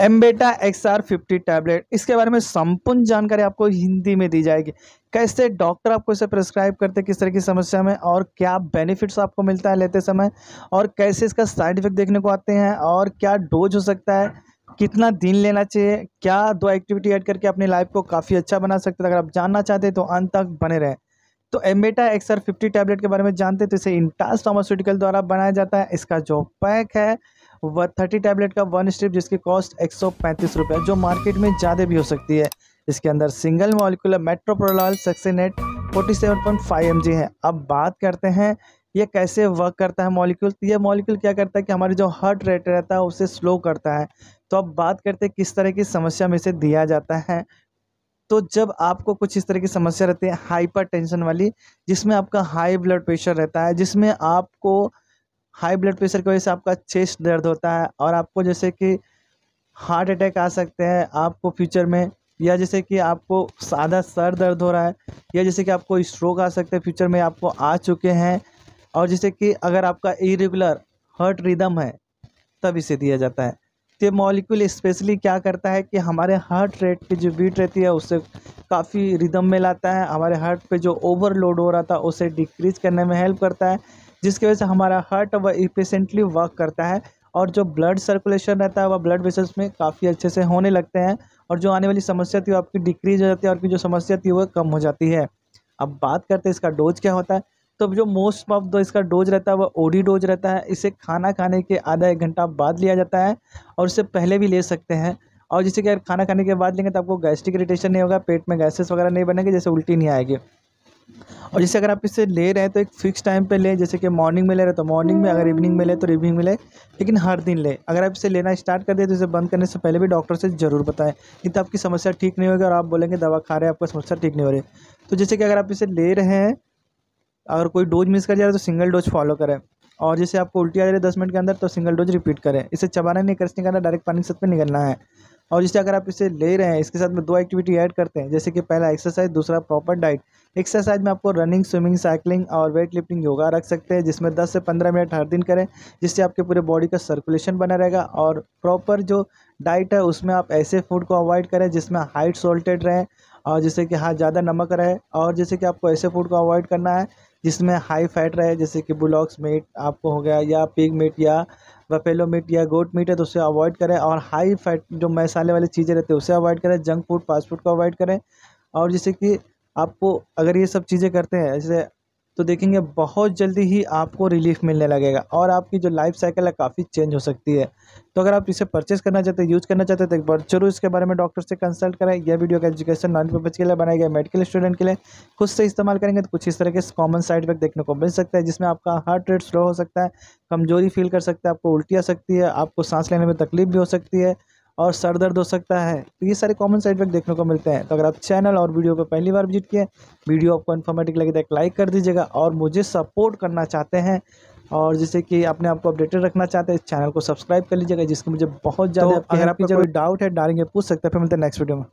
Embeta X R fifty tablet इसके बारे में संपूर्ण जानकारी आपको हिंदी में दी जाएगी। कैसे डॉक्टर आपको इसे प्रिस्क्राइब करते, किस तरह की समस्या में, और क्या बेनिफिट्स आपको मिलता है लेते समय, और कैसे इसका साइड इफ़ेक्ट देखने को आते हैं, और क्या डोज हो सकता है, कितना दिन लेना चाहिए, क्या दो एक्टिविटी ऐड करके अपनी लाइफ को काफ़ी अच्छा बना सकते हैं। अगर आप जानना चाहते हैं तो अंत तक बने रहें। तो एम्बेटा आर फिफ्टी टैबलेट के बारे में जानते हैं तो इसे इंटास फार्मास्यूटिकल द्वारा बनाया जाता है। इसका जो पैक है थर्टी टैबलेट का वन स्ट्रिप जिसकी कॉस्ट एक सौ जो मार्केट में ज़्यादा भी हो सकती है। इसके अंदर single molecular metoprolol, succinate, forty seven point five M है। अब बात करते हैं, ये कैसे वर्क करता है मॉलिक्यूल तो ये मॉलिक्यूल क्या करता है कि हमारी जो हार्ट रेट रहता है, उसे स्लो करता है। तो अब बात करते हैं किस तरह की समस्या में इसे दिया जाता है। तो जब आपको कुछ इस तरह की समस्या रहती है हाइपर वाली, जिसमें आपका हाई ब्लड प्रेशर रहता है, जिसमें आपको हाई ब्लड प्रेशर की वजह से आपका चेस्ट दर्द होता है और आपको जैसे कि हार्ट अटैक आ सकते हैं आपको फ्यूचर में, या जैसे कि आपको सादा सर दर्द हो रहा है, या जैसे कि आपको स्ट्रोक आ सकते हैं, फ्यूचर में आपको आ चुके हैं। और जैसे कि अगर आपका इरेगुलर हार्ट रिदम है, तब इसे दिया जाता है। तो ये मॉलिक्यूल स्पेशली क्या करता है कि हमारे हार्ट रेट की जो बीट रहती है, उससे काफ़ी रिदम में लाता है। हमारे हार्ट पे जो ओवरलोड हो रहा था, उसे डिक्रीज करने में हेल्प करता है। जिसकी वजह से हमारा हार्ट वह इफिशेंटली वर्क करता है और जो ब्लड सर्कुलेशन रहता है, वह ब्लड वेसल्स में काफ़ी अच्छे से होने लगते हैं और जो आने वाली समस्या थी, वो आपकी डिक्रीज हो जाती है और की जो समस्या थी, वो कम हो जाती है। अब बात करते हैं, इसका डोज क्या होता है? तो जो मोस्ट ऑफ़ द इसका डोज रहता है, वह ओडी डोज रहता है। इसे खाना खाने के आधा एक घंटा बाद लिया जाता है और इससे पहले भी ले सकते हैं। और जैसे कि अगर खाना खाने के बाद लेंगे तो आपको गैस्ट्रिक इरिटेशन नहीं होगा, पेट में गैसेस वगैरह नहीं बनेंगे, जैसे उल्टी नहीं आएगी। और जैसे अगर आप इसे ले रहे हैं तो एक फ़िक्स टाइम पे लें, जैसे कि मॉर्निंग में ले रहे तो मॉर्निंग में अगर इवनिंग में ले तो इवनिंग में ले, लेकिन हर दिन ले। अगर आप इसे लेना स्टार्ट कर दिए तो इसे बंद करने से पहले भी डॉक्टर से ज़रूर बताएँ, नहीं तो आपकी समस्या ठीक नहीं होगी और आप बोलेंगे, दवा खा रहे हैं, आपका समस्या ठीक नहीं हो रही। तो जैसे कि अगर आप इसे ले रहे हैं, अगर कोई डोज मिस कर जा रहा है तो सिंगल डोज फॉलो करें। और जैसे आपको उल्टी आ जा रही है दस मिनट के अंदर तो सिंगल डोज रिपीट करें। इसे चबाना नहीं, करने का डायरेक्ट पानी में निकलना है। और जैसे अगर आप इसे ले रहे हैं, इसके साथ में दो एक्टिविटी ऐड करते हैं, जैसे कि पहला एक्सरसाइज दूसरा प्रॉपर डाइट एक्सरसाइज में आपको रनिंग स्विमिंग साइकिलिंग और वेट लिफ्टिंग योगा रख सकते हैं, जिसमें 10 से 15 मिनट हर दिन करें, जिससे आपके पूरे बॉडी का सर्कुलेशन बना रहेगा और प्रॉपर जो डाइट है, उसमें आप ऐसे फ़ूड को अवॉइड करें जिसमें हाइट सोल्टेड रहें और जैसे कि हाँ ज़्यादा नमक रहे और जैसे कि आपको ऐसे फ़ूड को अवॉइड करना है जिसमें हाई फैट रहे, जैसे कि बुलॉक्स मीट आपको हो गया या पिग मीट या बफेलो मीट या गोट मीट है तो उसे अवॉइड करें और हाई फैट जो मसाले वाली चीज़ें रहती है, उसे अवॉइड करें जंक फ़ूड फास्ट फ़ूड को अवॉइड करें और जैसे कि आपको अगर ये सब चीज़ें करते हैं ऐसे तो देखेंगे बहुत जल्दी ही आपको रिलीफ मिलने लगेगा और आपकी जो लाइफ साइकिल है काफ़ी चेंज हो सकती है। तो अगर आप इसे परचेस करना चाहते हैं यूज़ करना चाहते हैं तो एक बार ज़रूर इसके बारे में डॉक्टर से कंसल्ट करें। यह वीडियो का एजुकेशन नॉन पर्पज के लिए बनाया गया मेडिकल स्टूडेंट के लिए खुद से इस्तेमाल करेंगे तो कुछ इस तरह के कॉमन साइड इफ़ेक्ट देखने को मिल सकता है, जिसमें आपका हार्ट रेट स्लो हो सकता है, कमज़ोरी फील कर सकता है, आपको उल्टी आ सकती है, आपको सांस लेने में तकलीफ़ भी हो सकती है और सर दर्द हो सकता है। तो ये सारे कॉमन साइड इफ़ेक्ट देखने को मिलते हैं। तो अगर आप चैनल और वीडियो को पहली बार विज़िट किए वीडियो आपको इन्फॉर्मेटिव लगे तो एक लाइक कर दीजिएगा और मुझे सपोर्ट करना चाहते हैं और जैसे कि अपने आपको अपडेटेड रखना चाहते हैं इस चैनल को सब्सक्राइब कर लीजिएगा जिसकी मुझे बहुत ज़्यादा तो अगर आपका कोई डाउट है डालेंगे पूछ सकते हैं फिर मिलते हैं नेक्स्ट वीडियो में।